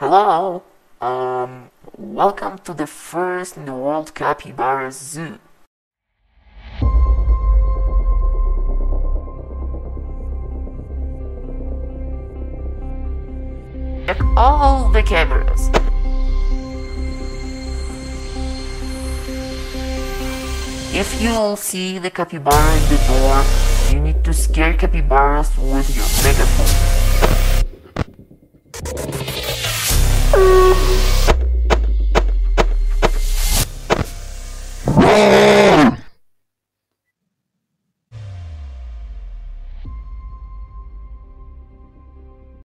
Hello, um, welcome to the first in the world capybara zoo. Check all the cameras. If you see the capybara in the door, you need to scare capybaras with your megaphone. Yeah.